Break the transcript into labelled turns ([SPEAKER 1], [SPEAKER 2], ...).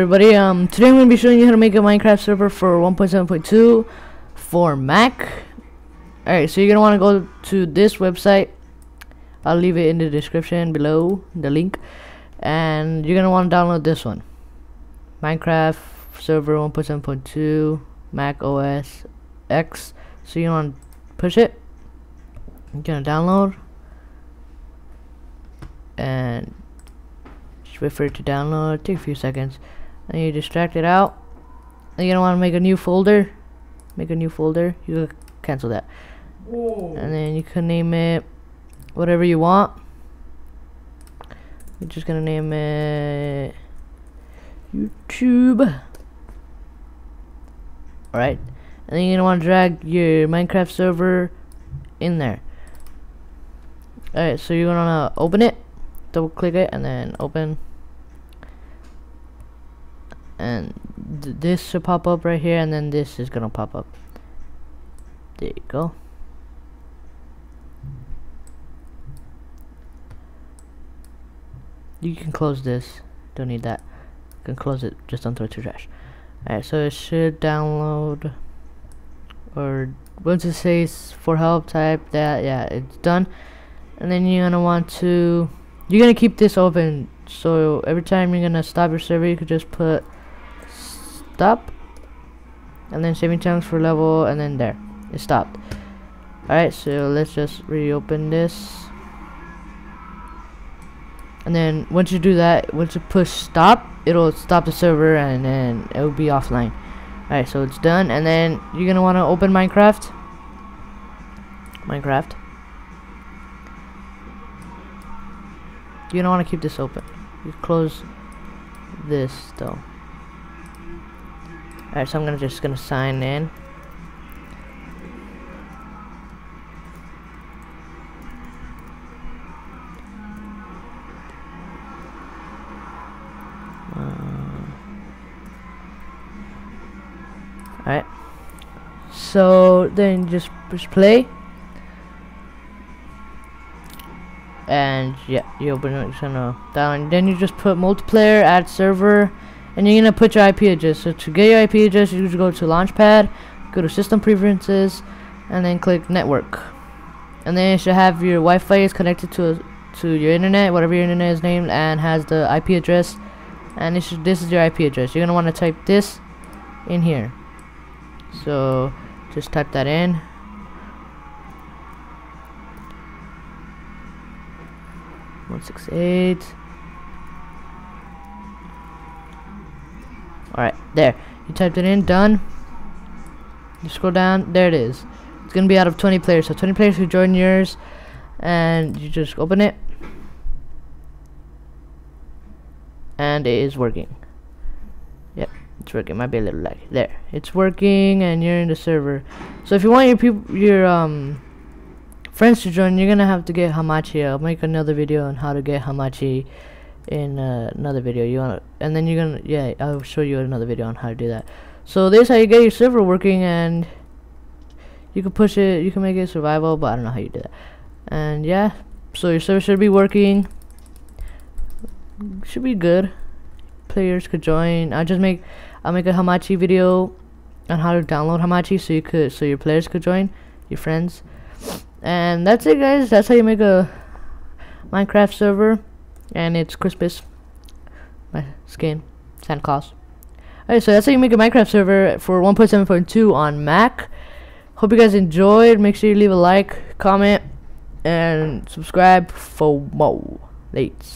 [SPEAKER 1] everybody, um, today I'm going to be showing you how to make a Minecraft server for 1.7.2 for Mac. Alright, so you're going to want to go to this website. I'll leave it in the description below, the link. And you're going to want to download this one. Minecraft server 1.7.2 Mac OS X. So you want to push it. You're going to download. And wait for it to download. Take a few seconds. And you distract it out. And you're gonna want to make a new folder. Make a new folder. You cancel that.
[SPEAKER 2] Whoa.
[SPEAKER 1] And then you can name it whatever you want. We're just gonna name it YouTube. Alright. And then you're gonna want to drag your Minecraft server in there. Alright, so you're gonna open it, double click it, and then open. And th this should pop up right here, and then this is gonna pop up. There you go. You can close this. Don't need that. You can close it. Just don't throw it to trash. Alright, so it should download. Or once it says for help, type that. Yeah, it's done. And then you're gonna want to. You're gonna keep this open. So every time you're gonna stop your server, you could just put stop. And then saving chunks for level, and then there. It stopped. Alright, so let's just reopen this and then once you do that once you push stop it'll stop the server and then it will be offline alright so it's done and then you're gonna want to open Minecraft Minecraft you don't want to keep this open you close this though alright so I'm gonna just gonna sign in uh, Alright. So then just push play. And yeah, you open it, it's gonna down. Then you just put multiplayer, add server, and you're gonna put your IP address. So to get your IP address, you just go to Launchpad, go to System Preferences, and then click Network. And then you should have your Wi-Fi is connected to to your internet, whatever your internet is named, and has the IP address. And this is this is your IP address. You're gonna want to type this in here so just type that in one six eight alright there. You typed it in done. You scroll down there it is. It's gonna be out of 20 players so 20 players who join yours and you just open it. And it is working. Yep it's working. Might be a little lag there it's working and you're in the server. So if you want your people your um friends to join you're gonna have to get hamachi. I'll make another video on how to get hamachi in uh, another video. You want and then you're gonna yeah i'll show you another video on how to do that. So this is how you get your server working and you can push it you can make it survival but i don't know how you do that. And yeah so your server should be working. Should be good. Players could join. I just make I'll make a Hamachi video on how to download Hamachi so you could so your players could join your friends. And that's it guys. That's how you make a Minecraft server and it's Christmas. My skin. Santa Claus. Alright so that's how you make a Minecraft server for 1.7.2 on Mac. Hope you guys enjoyed. Make sure you leave a like comment and subscribe for more. Lates